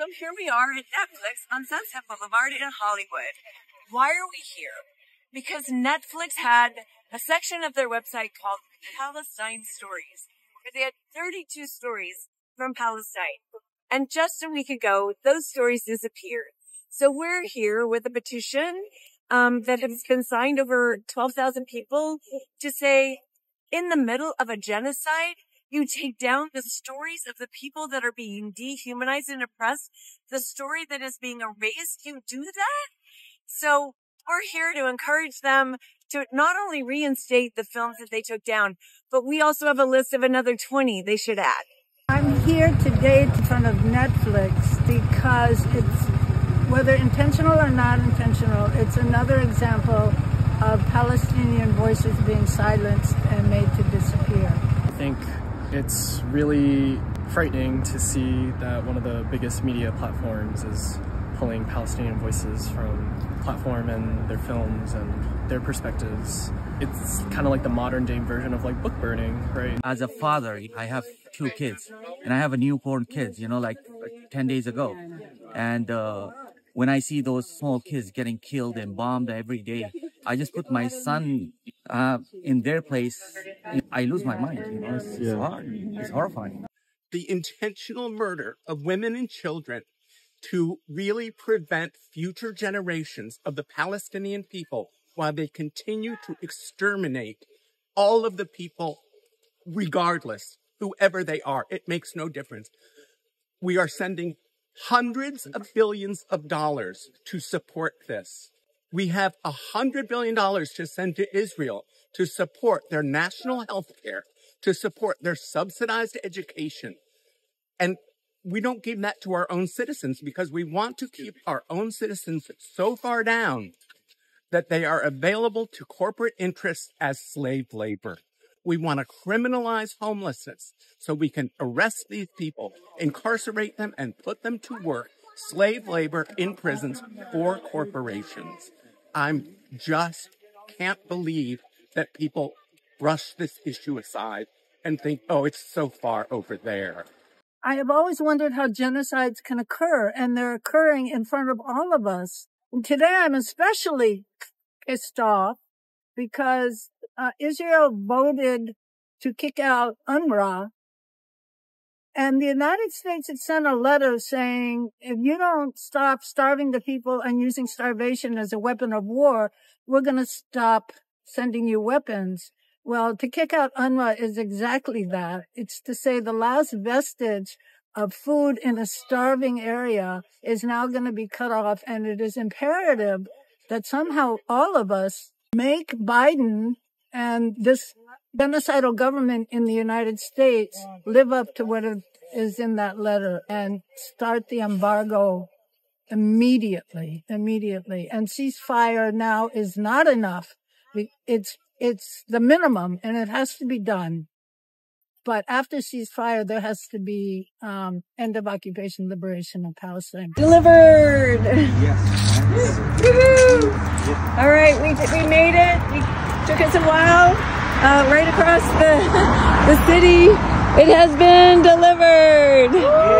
So here we are at Netflix on Sunset Boulevard in Hollywood. Why are we here? Because Netflix had a section of their website called Palestine Stories, where they had 32 stories from Palestine. And just a week ago, those stories disappeared. So we're here with a petition um, that has been signed over 12,000 people to say, in the middle of a genocide, you take down the stories of the people that are being dehumanized and oppressed, the story that is being erased. You do that? So we're here to encourage them to not only reinstate the films that they took down, but we also have a list of another 20 they should add. I'm here today in front of Netflix because it's, whether intentional or not intentional, it's another example of Palestinian voices being silenced and made to disappear. I think it's really frightening to see that one of the biggest media platforms is pulling Palestinian voices from platform and their films and their perspectives. It's kind of like the modern day version of like book burning, right? As a father, I have two kids and I have a newborn kid, you know, like 10 days ago. And uh, when I see those small kids getting killed and bombed every day, I just put my son uh, in their place. I lose my mind. You know, it's, it's hard. It's horrifying. The intentional murder of women and children to really prevent future generations of the Palestinian people while they continue to exterminate all of the people, regardless, whoever they are. It makes no difference. We are sending hundreds of billions of dollars to support this. We have a hundred billion dollars to send to Israel to support their national health care, to support their subsidized education. And we don't give that to our own citizens because we want to keep our own citizens so far down that they are available to corporate interests as slave labor. We want to criminalize homelessness so we can arrest these people, incarcerate them, and put them to work, slave labor in prisons for corporations. I'm just can't believe that people brush this issue aside and think, oh, it's so far over there. I have always wondered how genocides can occur, and they're occurring in front of all of us. And today I'm especially pissed off because uh, Israel voted to kick out UNRWA and the United States had sent a letter saying, if you don't stop starving the people and using starvation as a weapon of war, we're going to stop sending you weapons. Well, to kick out UNRWA is exactly that. It's to say the last vestige of food in a starving area is now going to be cut off. And it is imperative that somehow all of us make Biden and this genocidal government in the United States live up to what is in that letter and start the embargo immediately, immediately. And ceasefire now is not enough. It's, it's the minimum and it has to be done. But after ceasefire, there has to be um, end of occupation, liberation of Palestine. Delivered! Yes. All right, we, we made it. We took us a while uh, right across the, the city. It has been delivered.